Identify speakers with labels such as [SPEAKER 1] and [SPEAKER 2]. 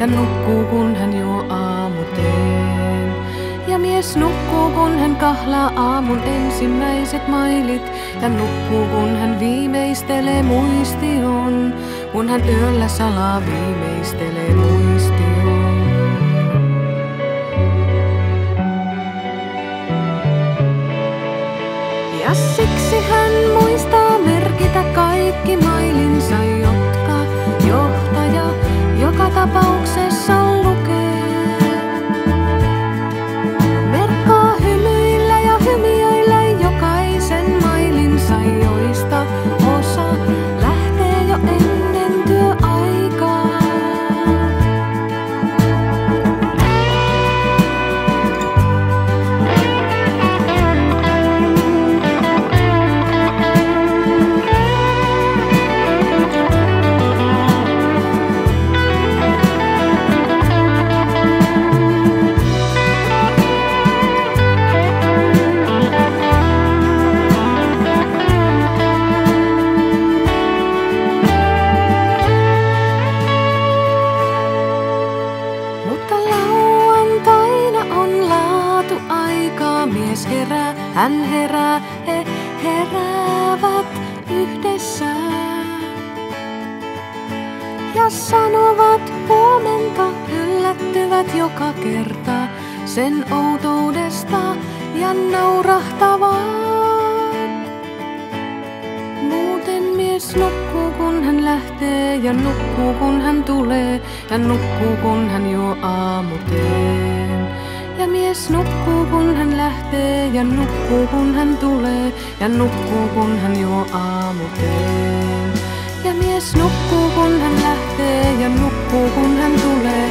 [SPEAKER 1] ja nukkuu kun hän juo aamuteen. Ja mies nukkuu kun hän kahlaa aamun ensimmäiset mailit ja nukkuu kun hän viimeistelee muistion, kun hän yöllä salaa viimeistelee muistion. Ja siksi hän herää, he heräävät yhdessä. Ja sanovat huomenta, yllättyvät joka kerta sen outoudesta ja naurahtavat. Muuten mies nukkuu kun hän lähtee ja nukkuu kun hän tulee ja nukkuu kun hän juo aamuteen. Ja mies nukkuu kun hän lähtee ja nukkuu kun hän tulee ja nukkuu kun hän juo aamuteen. Ja mies nukkuu kun hän lähtee ja nukkuu kun hän tulee